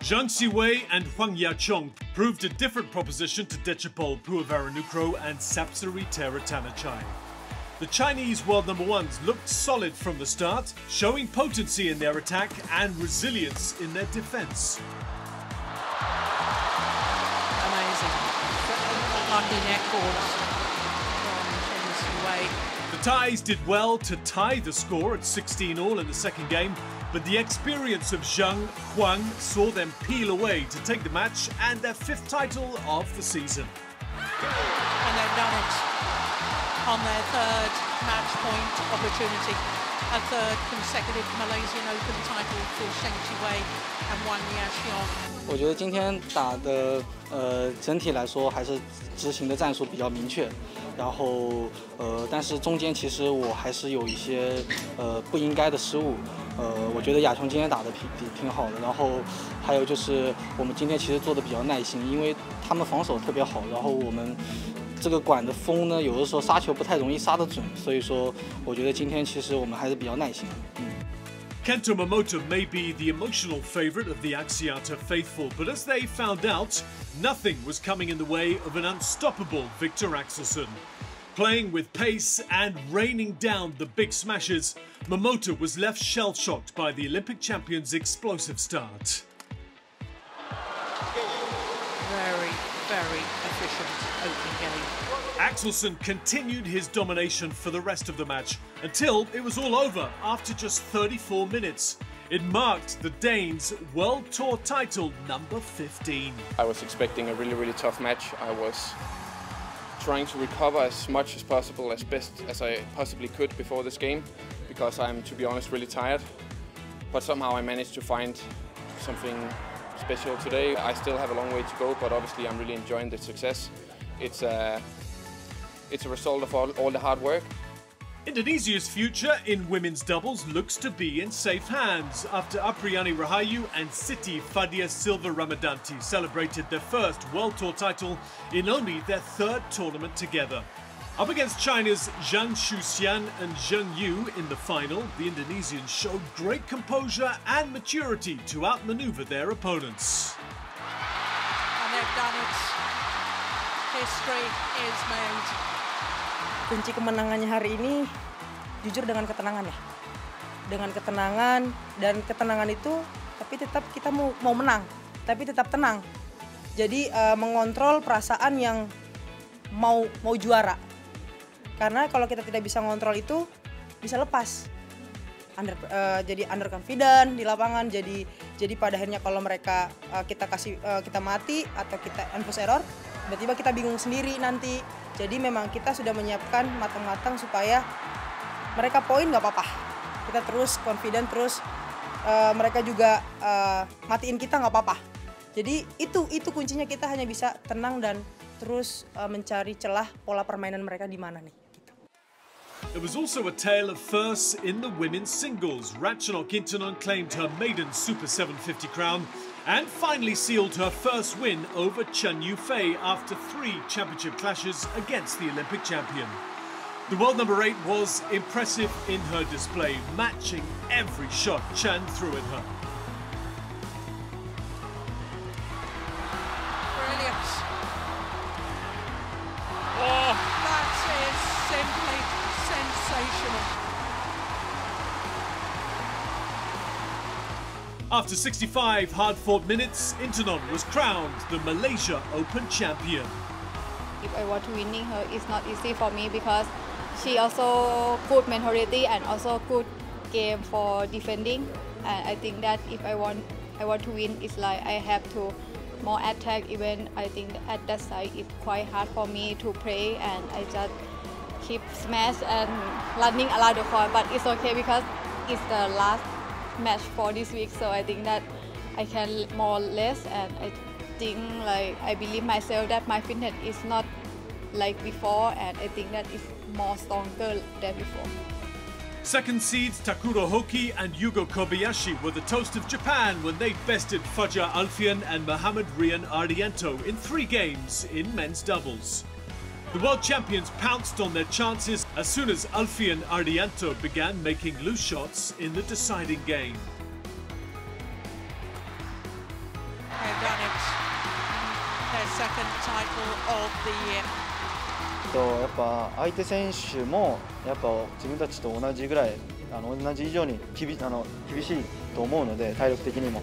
Zheng Siwei and Huang Yaqiong proved a different proposition to Dechapol Puavaranukroh and Sapsiree Taerattanachai. The Chinese world number ones looked solid from the start, showing potency in their attack and resilience in their defense. Amazing. Lucky net from Siwei. The Thais did well to tie the score at 16 all in the second game, but the experience of Zheng Huang saw them peel away to take the match and their fifth title of the season. And they've done it on their third match point opportunity. A third consecutive Malaysian Open title for Sheng Wei and Huang Yaqiong. 我觉得今天打的呃整体来说还是执行的战术比较明确，然后呃但是中间其实我还是有一些呃不应该的失误，呃我觉得亚琼今天打的挺挺挺好的，然后还有就是我们今天其实做的比较耐心，因为他们防守特别好，然后我们这个管的风呢有的时候杀球不太容易杀得准，所以说我觉得今天其实我们还是比较耐心，嗯。Kento Momota may be the emotional favorite of the Axiata faithful, but as they found out, nothing was coming in the way of an unstoppable Victor Axelsen. Playing with pace and raining down the big smashes, Momota was left shell-shocked by the Olympic champion's explosive start. Very, very efficient opening game. Axelsen continued his domination for the rest of the match until it was all over after just 34 minutes. It marked the Danes' World Tour title number 15. I was expecting a really, really tough match. I was trying to recover as much as possible, as best as I possibly could before this game, because I'm, to be honest, really tired. But somehow I managed to find something special today. I still have a long way to go, but obviously I'm really enjoying the success. It's a, it's a result of all, all the hard work. Indonesia's future in women's doubles looks to be in safe hands after Apriyani Rahayu and Siti Fadia Silva Ramadhanti celebrated their first World Tour title in only their third tournament together. Up against China's Zhang Shuxian and Zheng Yu in the final, the Indonesians showed great composure and maturity to outmaneuver their opponents. And they've done it. History is made. Kunci kemenangannya hari ini jujur dengan ketenangan ya. Dengan ketenangan dan ketenangan itu tapi tetap kita mau mau menang tapi tetap tenang. Jadi uh, mengontrol perasaan yang mau mau juara. Karena kalau kita tidak bisa ngontrol itu bisa lepas. Under uh, jadi underconfident di lapangan jadi jadi pada akhirnya kalau mereka uh, kita kasih uh, kita mati atau kita enforce error tiba-tiba kita bingung sendiri nanti jadi memang kita sudah menyiapkan matang-matang supaya mereka poin nggak apa-apa. Kita terus confident terus uh, mereka juga uh, matiin kita nggak apa-apa. Jadi itu itu kuncinya kita hanya bisa tenang dan terus uh, mencari celah pola permainan mereka di mana nih There was also a tale of firsts in the women's singles. Ratchanok Intanon claimed her maiden Super 750 crown and finally sealed her first win over Chen Yufei after three championship clashes against the Olympic champion. The world number eight was impressive in her display, matching every shot Chen threw at her. After 65 hard-fought minutes, Intanon was crowned the Malaysia Open champion. If I want to winning her, it's not easy for me because she also good mentality and also good game for defending. And I think that if I want, I want to win, it's like I have to more attack. Even I think at that side it's quite hard for me to play, and I just keep smash and running around the court. But it's okay because it's the last match for this week so I think that I can more or less and I think like I believe myself that my fitness is not like before and I think that is more stronger than before. Second seeds Takuro Hoki and Yugo Kobayashi were the toast of Japan when they bested Fajar Alfian and Mohamed Rian Ardianto in three games in men's doubles. The world champions pounced on their chances as soon as Alfian Ardianto began making loose shots in the deciding game. second title of the year. とやっぱ相手選手もやっぱ自分たちと同じぐらいあの同じ以上に厳あの厳しいと思うので体力的にも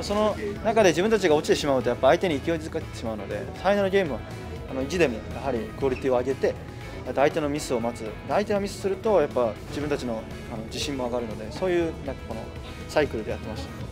その中で自分たちが落ちてしまうとやっぱ相手に勢いづかってしまうので最後のゲームはあの意地でもやはりクオリティを上げて相手のミスを待つ相手がミスするとやっぱ自分たちのあの自信も上がるのでそういうなんかこのサイクルでやってました。